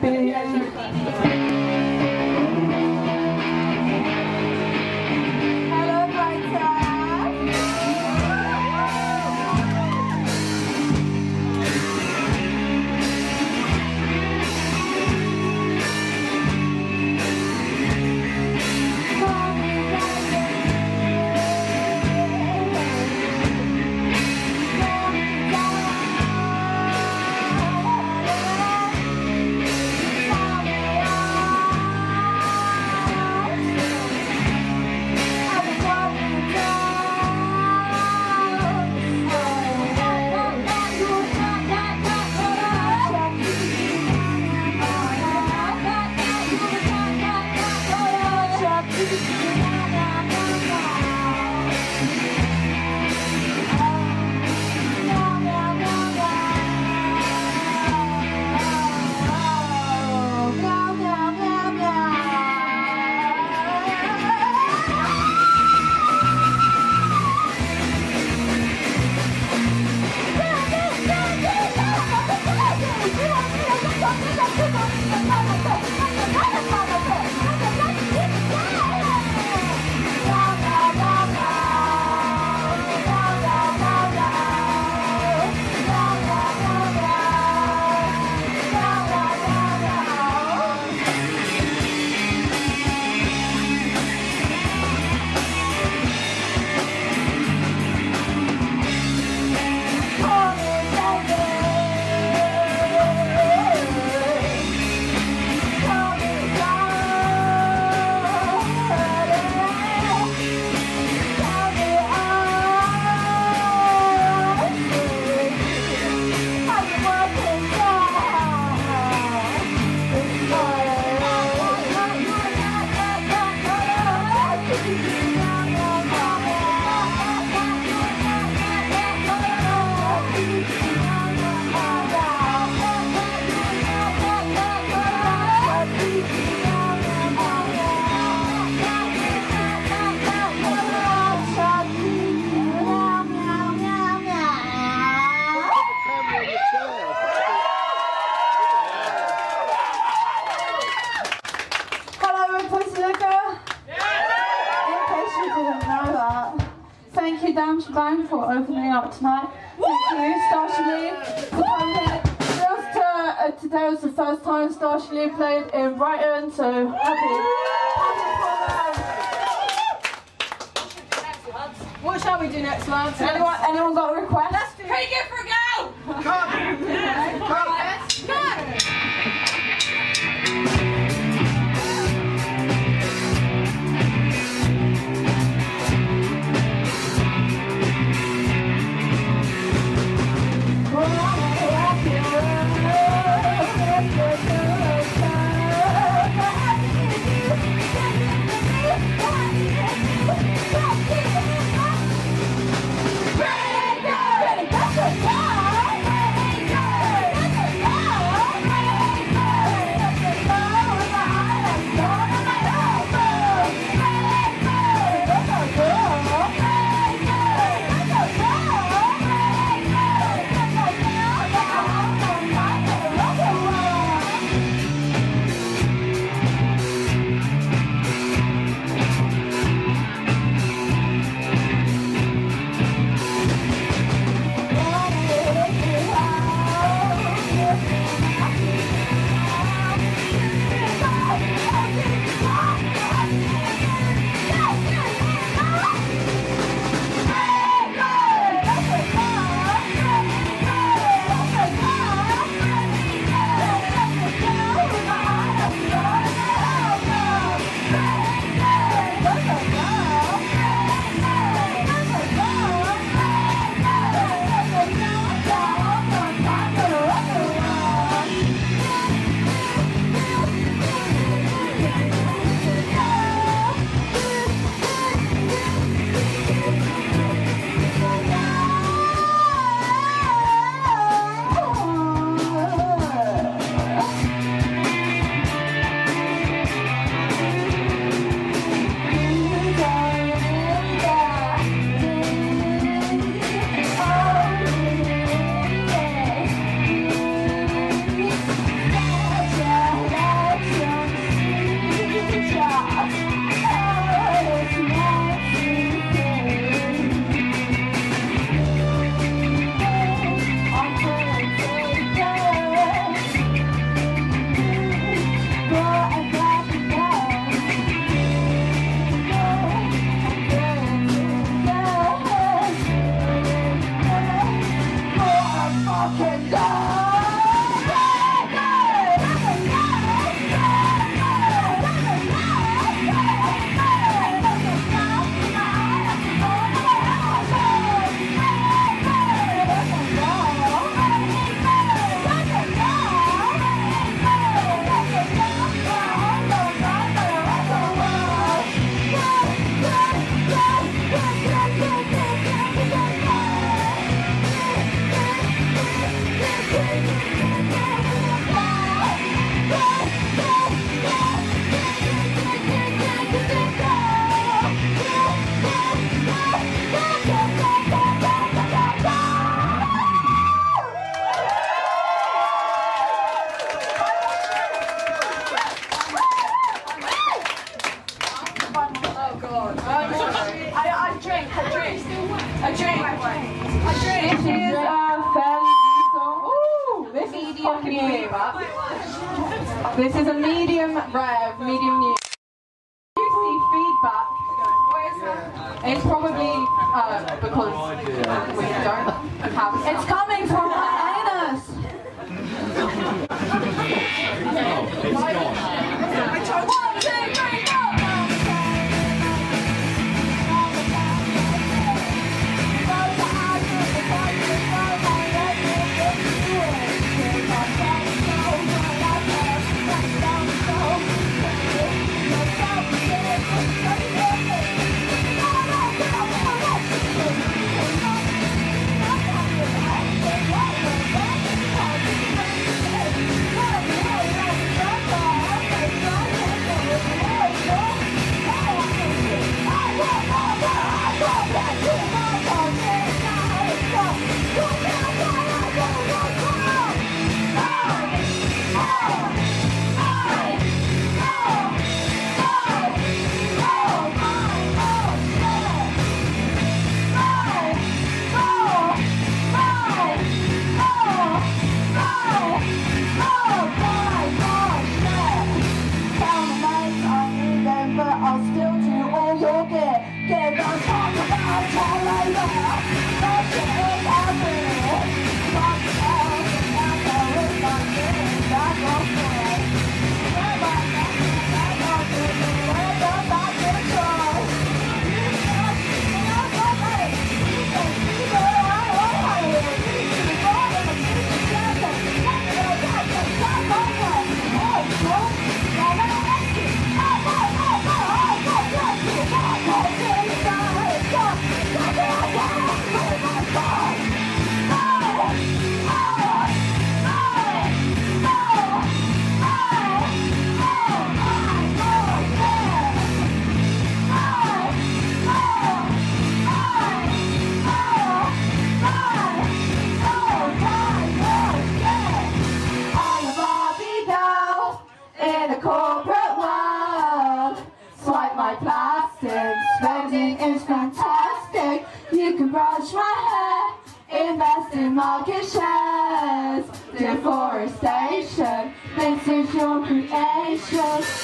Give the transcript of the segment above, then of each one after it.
sempre. Thank you, for opening up tonight. Thank you, Starsha for coming. Just to, uh, today was the first time Starsha played in Brighton, so happy. What shall we do next, lads? Anyone, anyone got a request? Take it for go! Ready, go! This is a medium rare. Spending is fantastic. You can brush my hair, invest in market shares. Deforestation makes your creation.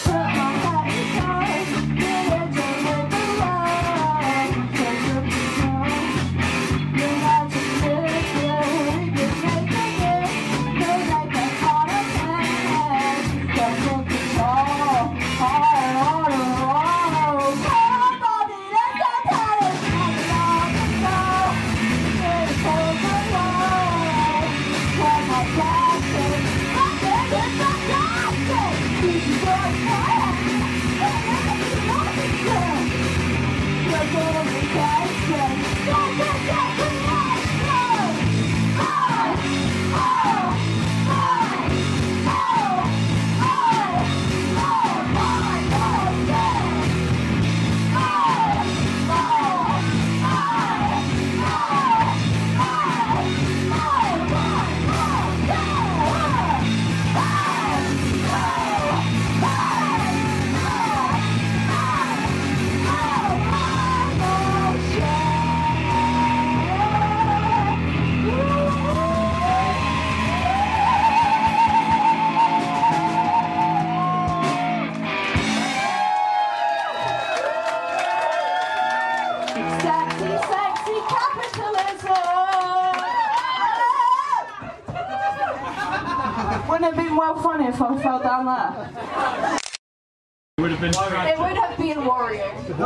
Been It would have been worrying. It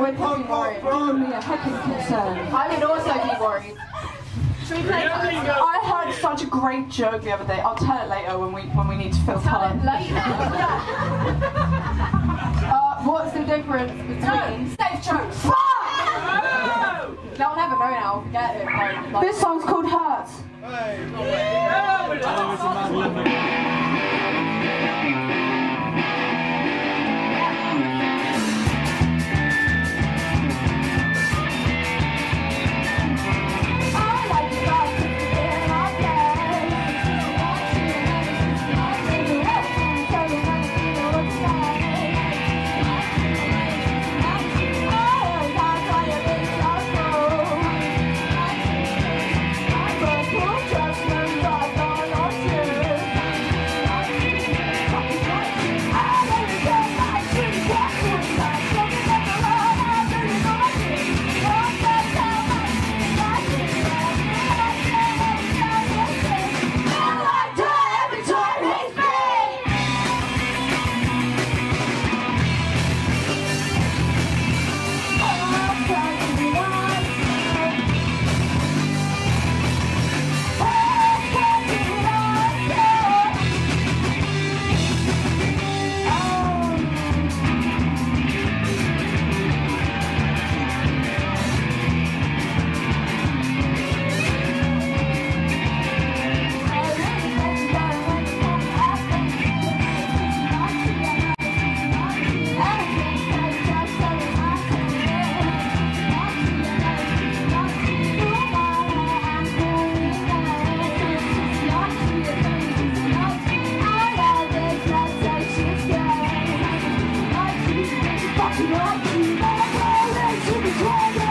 would have been worrying. Giving me a heckin' concern. I would also be worried. Should we play I heard such a great joke the other day. I'll tell it later when we when we need to fill Tell it time. later. uh, what's the difference between safe jokes? They'll never know now. Forget it. Like, This song's called Hurt. Oh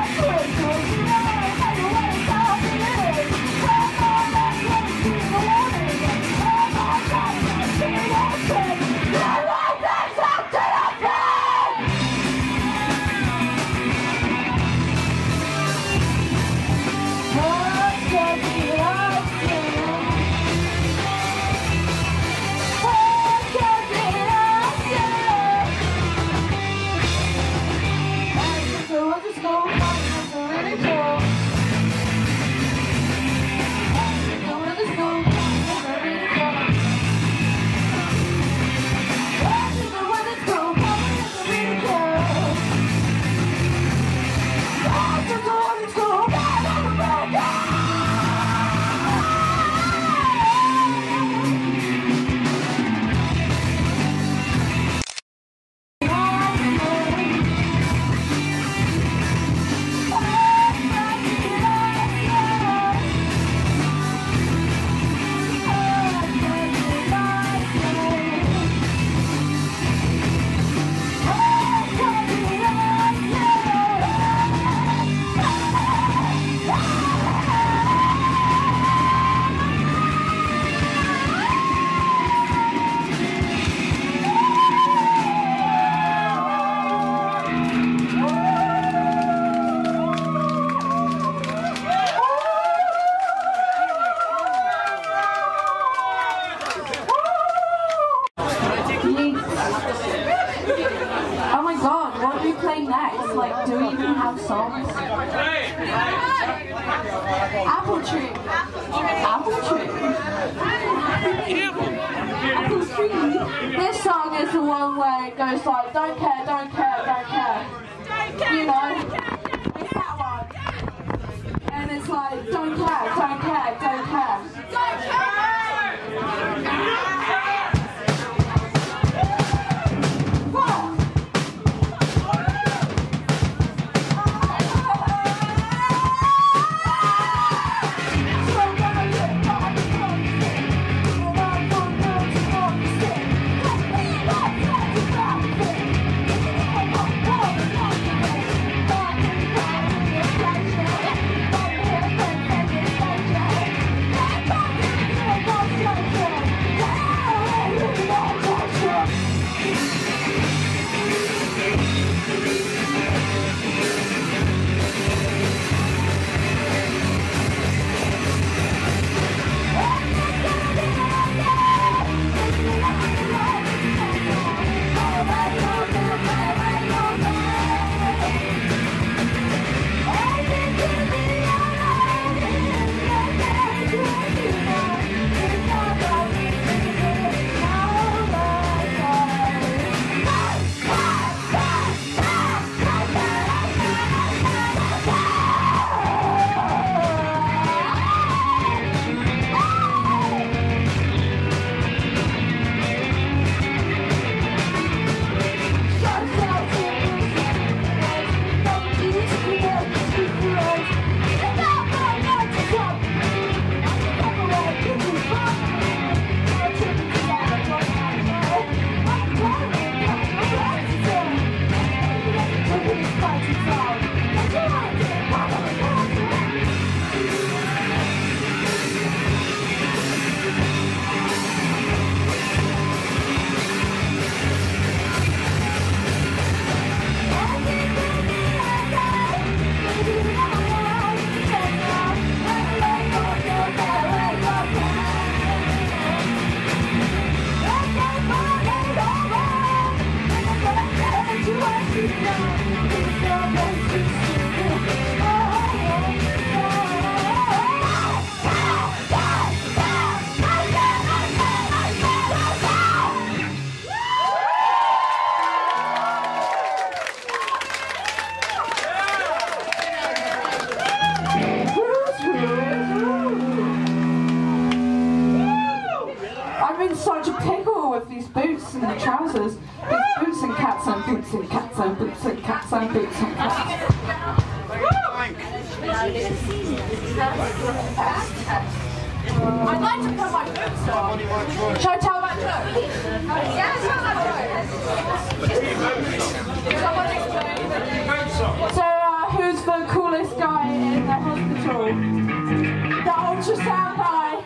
The ultrasound guy.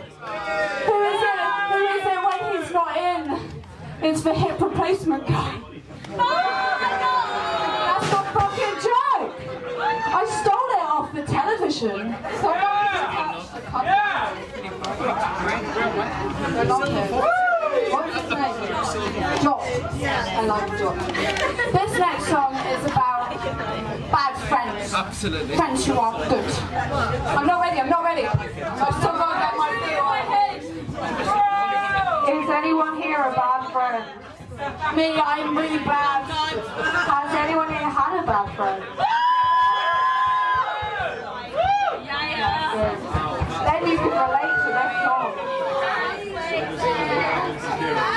Who is it? Who is it when he's not in? It's the hip replacement guy. That's not fucking joke. I stole it off the television. Someone catch the cut. Him. What's his name? Jock. I like Jock. This next song is about bad friends. Absolutely. Friends who are good. I'm not ready, I'm not ready. I still gotta get my thing on my head. Is anyone here a bad friend? Me, I'm really bad. Has anyone here had a bad friend? Good. Then you can relate to that song. Okay. You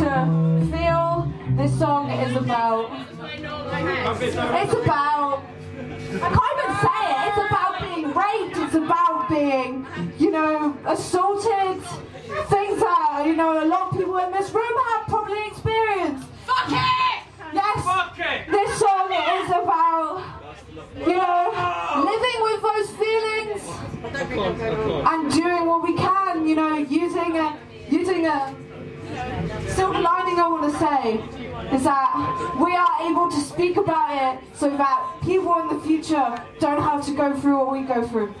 to feel. This song is about. It's about. I can't even say it. It's about being raped. It's about being, you know, assaulted. Things that you know a lot of people in this room have probably experienced. Fuck it! Yes. Fuck it! This song is about, you know, living with those feelings and doing what we can, you know, using a, using a silver lining I want to say is that we are able to speak about it so that people in the future don't have to go through what we go through.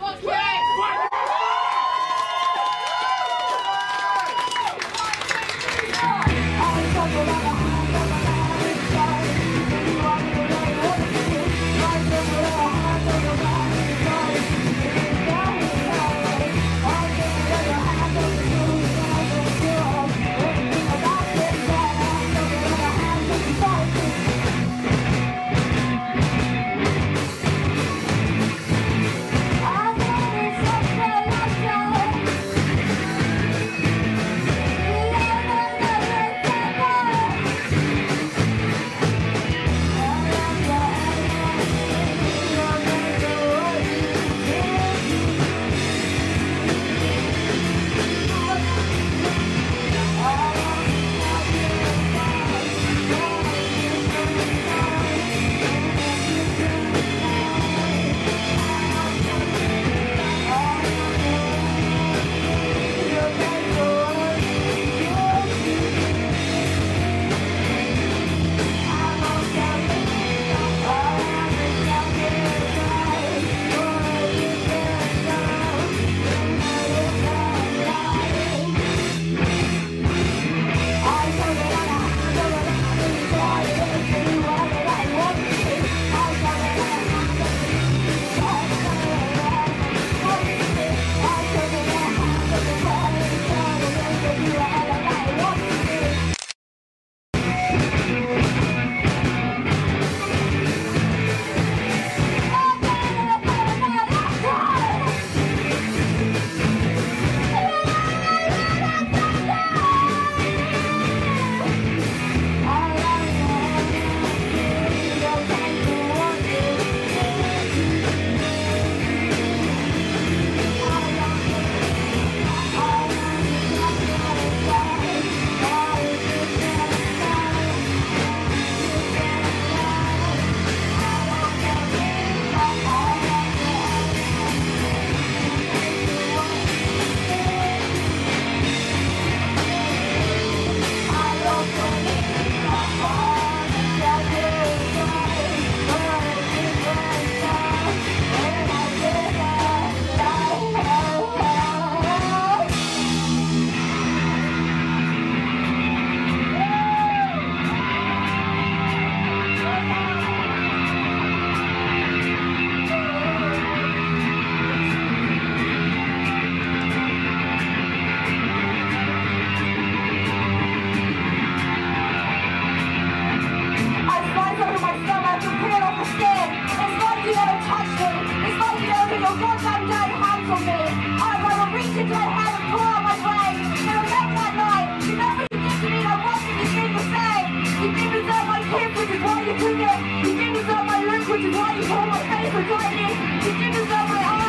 Tried it. You didn't deserve my eyes.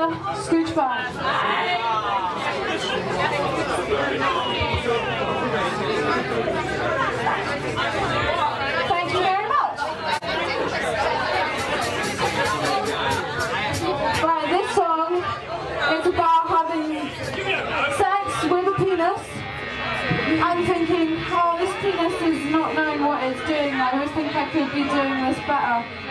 Angela, scooch by. Thank you very much. Right, this song is about having sex with a penis. I'm thinking, oh, this penis is not knowing what it's doing. I always think I could be doing this better.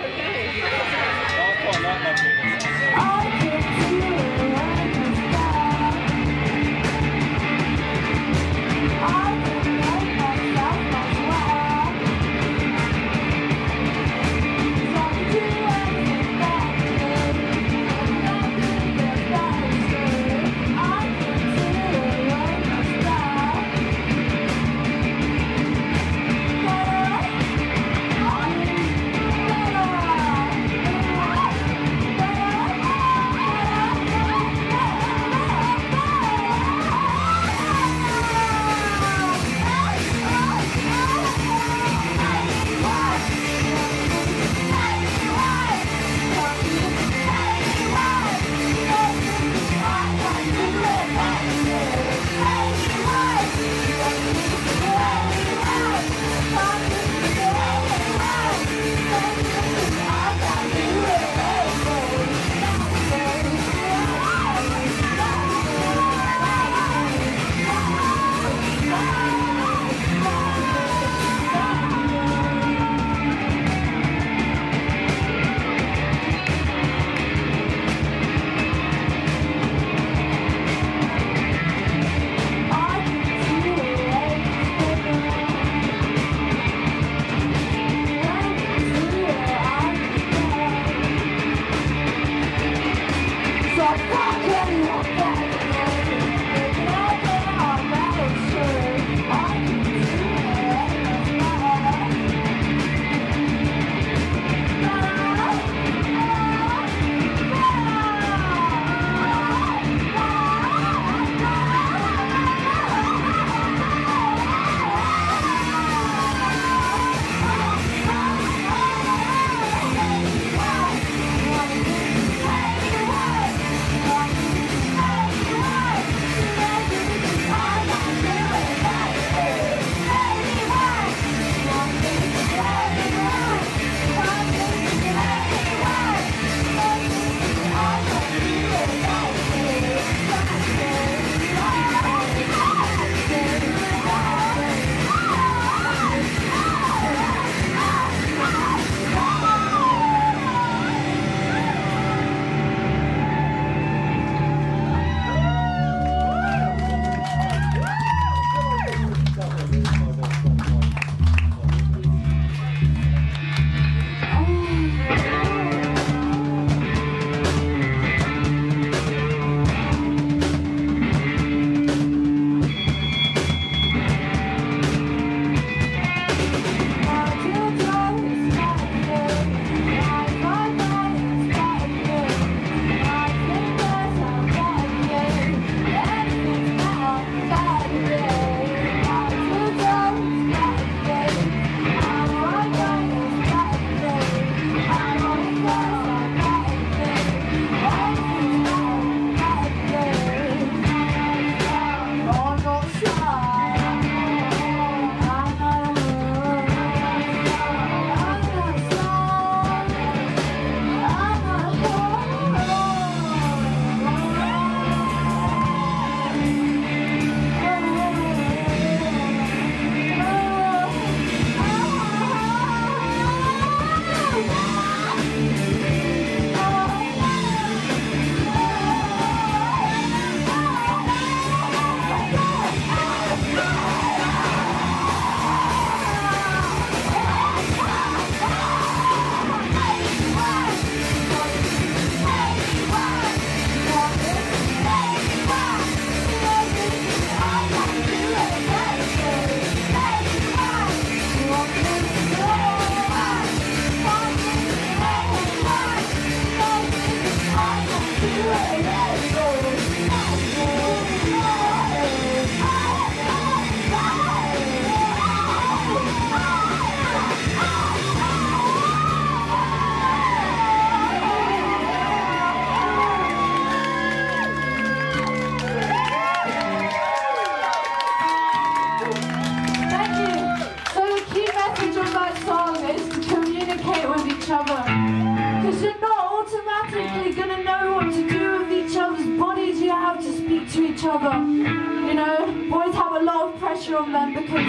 Cause you're not automatically gonna know what to do with each other's bodies, you have to speak to each other. You know, boys have a lot of pressure on them because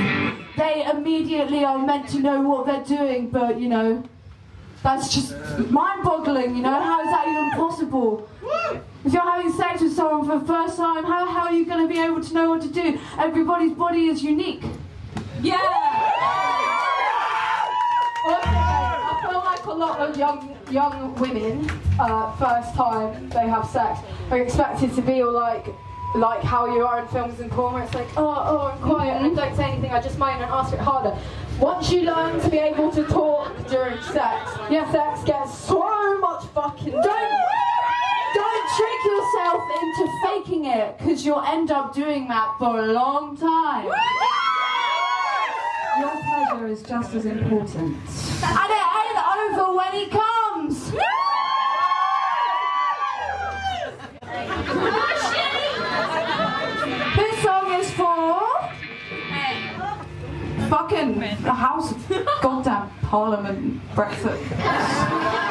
they immediately are meant to know what they're doing, but you know, that's just mind-boggling, you know, how is that even possible? If you're having sex with someone for the first time, how, how are you going to be able to know what to do? Everybody's body is unique. Yeah! Like a lot of young young women, uh, first time they have sex, are expected to be all like like how you are in films and porn where it's like, oh, oh, I'm quiet and don't say anything, I just moan and ask it harder. Once you learn to be able to talk during sex, your sex gets so much fucking Don't, don't trick yourself into faking it, because you'll end up doing that for a long time. Your pleasure is just as important. Over when he comes. This song is for Fucking the House of Goddamn Parliament Brexit.